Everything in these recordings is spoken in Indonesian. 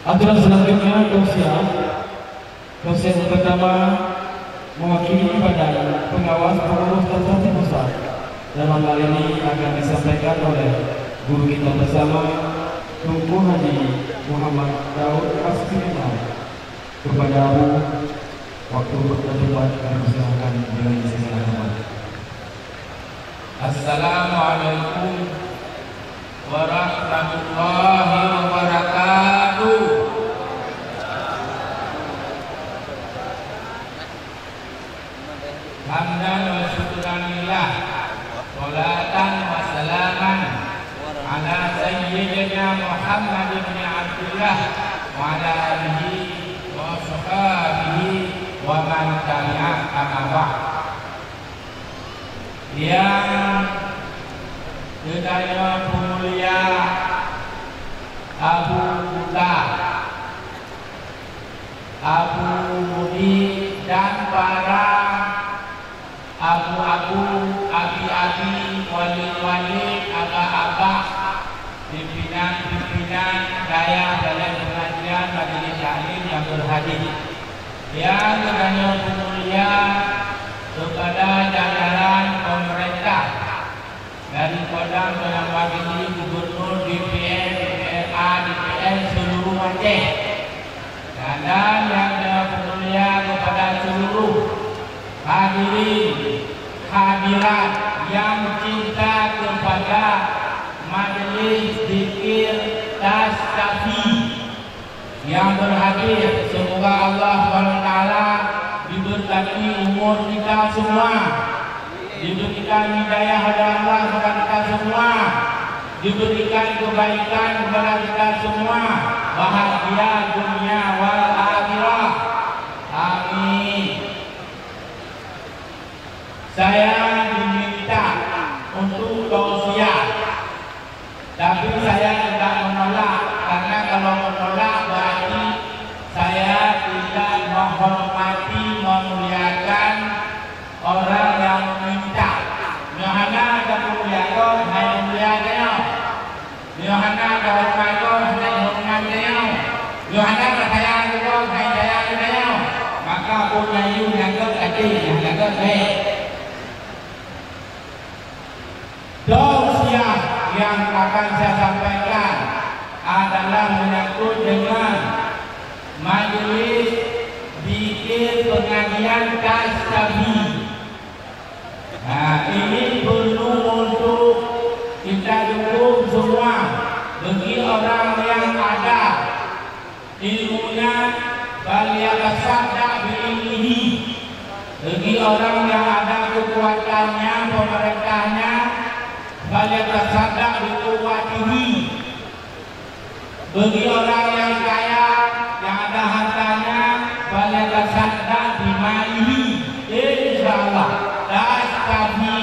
Aturan selanjutnya dosia dosen pertama mewakili badan pengawas pengurus dan tertib. Dalam hal ini akan disampaikan oleh guru kita bersama Tunku Haji Muhammad Daud Asfirina kepada waktu berdebat kami silakan dengan silakan. Assalamualaikum warahmatullahi Abdullah Wa ala alihi wa sahabihi Wa man tabi'a amma ba'd. Yang Kedaya mulia Abu Buddha Abu Budi dan para abu-abu, abi-abi, wali-wali, abah-abah, pimpinan-pimpinan daya dalam pengajian majelis taklim berhadir. Yang dengan mulia kepada jajaran pemerintah dari Kodam yang wakili Gubernur DPR, DPRA, DPR seluruh Aceh. Dan yang dengan mulia kepada seluruh hadirin hadirat yang cinta kepada majelis zikir tasyafi yang berhadir semoga Allah SWT diberkati umur kita semua. Diberikan hidayah oleh Allah kepada kita semua. Diberikan kebaikan kepada kita semua. Bahagia dunia wal akhirah. Amin. Saya diminta untuk tausiah tapi saya tidak menolak karena kalau menolak berarti saya tidak menghormati memuliakan orang yang meminta Yohana ada memuliakan hanya memuliakan Yohana ada hormatkan hanya hormatkan Yohana percaya juga hanya percaya maka punya yang akan saya sampaikan adalah dengan majelis pengajian tasyabi. Nah, ini perlu untuk kita dukung semua bagi orang yang ada ilmunya baliyatasadda biilmihi bagi orang yang ada kekuatannya pemerintahnya baliyatasadda biquwwatihi bagi orang yang kaya yang ada hartanya baliyatasadda bimalihi insyaallah. Dan kami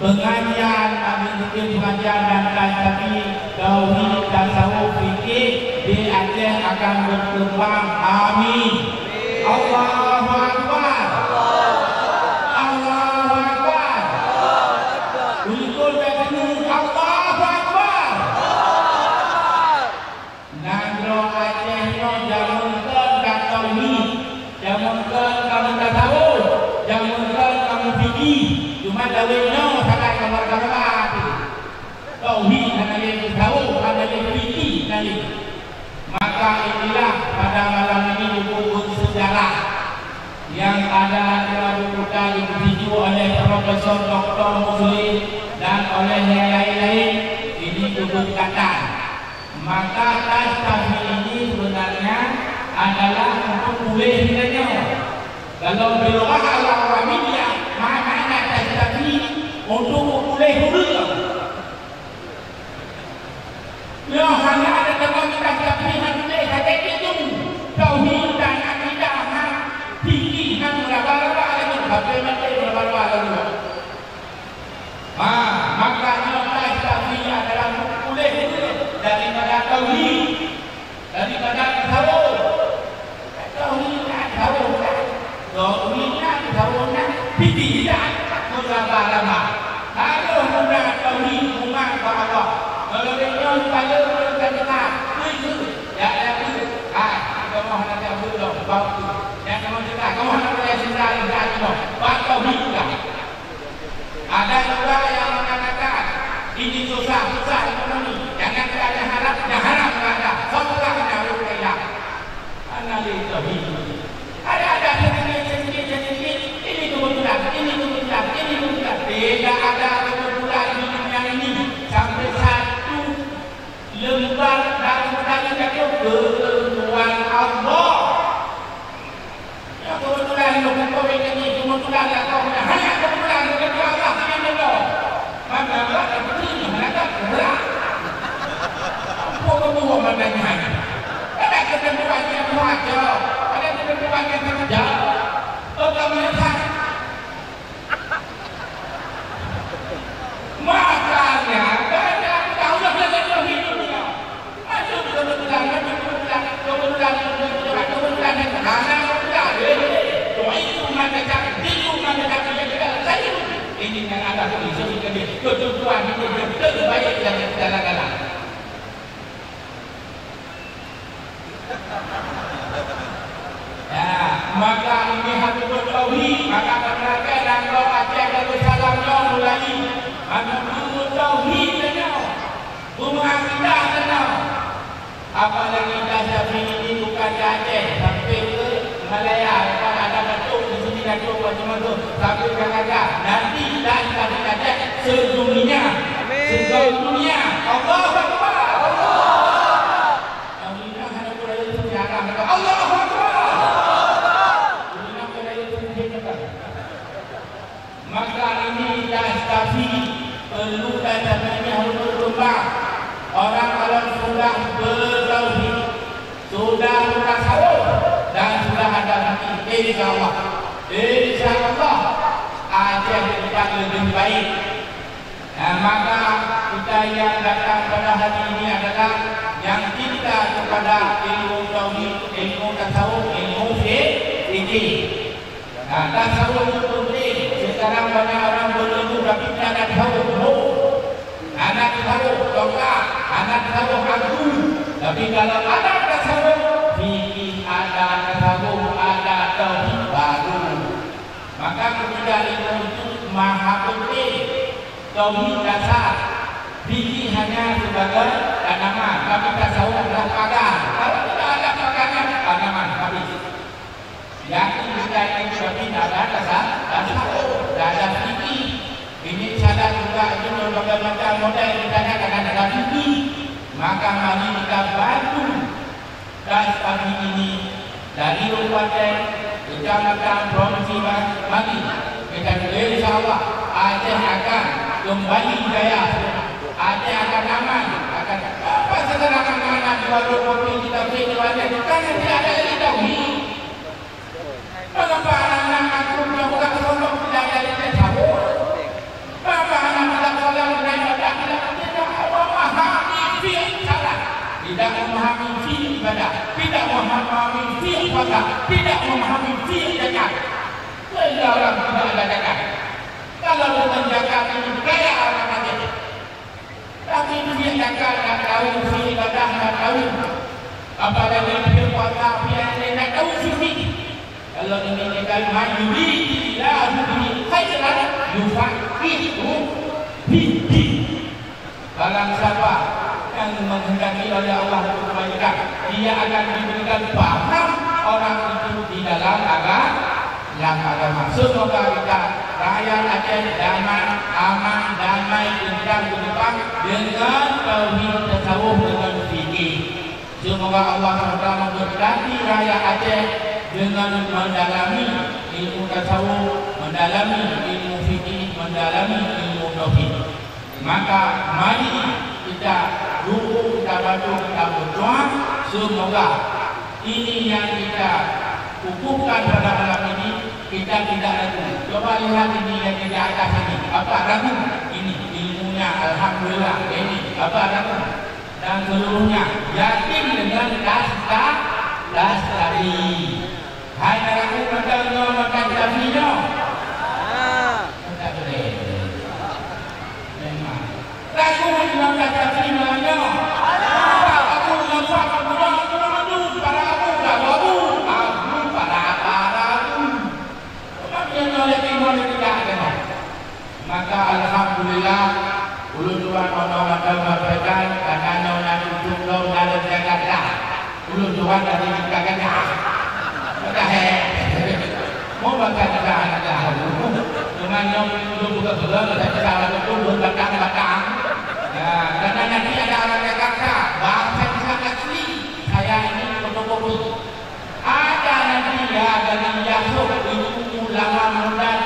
pengajian kami bikin pengajian dan kami tauhid tasawuf fikih di Aceh akan berkembang. Amin. Allahu cuma dawino sakai kamar kamar tauhid yang yang kali maka inilah pada malam ini buku sejarah yang ada dalam buku dituju oleh Profesor Dr. Muslim dan oleh yang lain-lain ini kata maka tas ini sebenarnya adalah untuk boleh kalau berdoa Allah tahmi untuk boleh huruf Ya hanya ada dalam kita tapi hanya saja itu. Tauhid dan akidah han fikih han berapa ada Habibul Tauhid tenau, rumah akidah tenau. Apalagi dasar ini bukan di Aceh sampai ke Malaya, kalau ada betul di sini betul macam tu, sampai ke Aceh. Nanti dan tadi Aceh sedunia, sedunia. Allah Akbar. Allah. Hati, insya Allah, insya Allah Aceh tidak lebih baik. Nah, maka kita yang datang pada hari ini adalah yang cinta kepada ilmu tauhid, ilmu tasawuf, ilmu fikih. Nah, tasawuf itu penting. Sekarang banyak orang berilmu tapi tidak tahu ilmu. Tauhid dasar, fikih hanya sebagai tanaman, tapi tasawuf adalah pagar. Kalau tidak ada pagarnya, tanaman habis. Yakin kita ini tapi tidak ada dasar, dasar, tidak ada fikih. Ini sadar juga itu berbagai macam model kita akan ada fikih. Maka mari kita bantu dan pagi ini dari Kabupaten Kecamatan Provinsi Mari kita insya Allah Aceh akan kembali jaya Aceh akan aman. Akan apa sekarang aman di warung kita beri di karena tidak ada lagi tauhid Mengapa anak-anak aku yang bukan kelompok tidak ada lagi tauhid Mengapa anak-anak yang ibadah tidak tidak memahami fiqh tidak memahami fiqh ibadah. Tidak memahami fiqh tidak memahami fiqh zakat sehingga orang tidak ada zakat kalau dengan zakat ini kaya orang Aceh tapi zakat tak tahu fiqh ibadah tak tahu apalagi fiqh puasa fiqh tak tahu fiqh kalau ini kita maju di la yudi khairan yufaqihu fiqh Barang siapa yang menghendaki oleh Allah untuk kebaikan, dia akan diberikan paham orang itu di dalam agama yang agama. Semoga kita rakyat Aceh damai, aman, damai, tentram ke depan dengan tauhid tasawuf dengan fikih. Semoga Allah SWT memberkati rakyat Aceh dengan mendalami ilmu tasawuf, mendalami ilmu fikih, mendalami ilmu tauhid. Maka mari kita dukung, kita bantu, kita berdoa semoga ini yang kita kukuhkan pada malam ini kita tidak ragu. Coba lihat ini yang di atas ini. Apa ragu? Ini ilmunya Alhamdulillah. Ini apa ragu? Dan seluruhnya yakin dengan dasta dastari. Hanya ragu macam no macam jamino. Tak boleh. Memang. Ragu dengan dastari mana? Alhamdulillah Ulu Tuhan Allah dan berkat Karena orang ujung daun dari Jakarta Ulu Tuhan dari Jakarta Kita hek Mau bakal ada anak Dengan yang ulu buka belah Kita salah itu belum batang-batang Karena nanti ada orang Jakarta Bahasa di sana sini Saya ini menunggu Ada nanti ya dari Yahud Itu ulama-ulama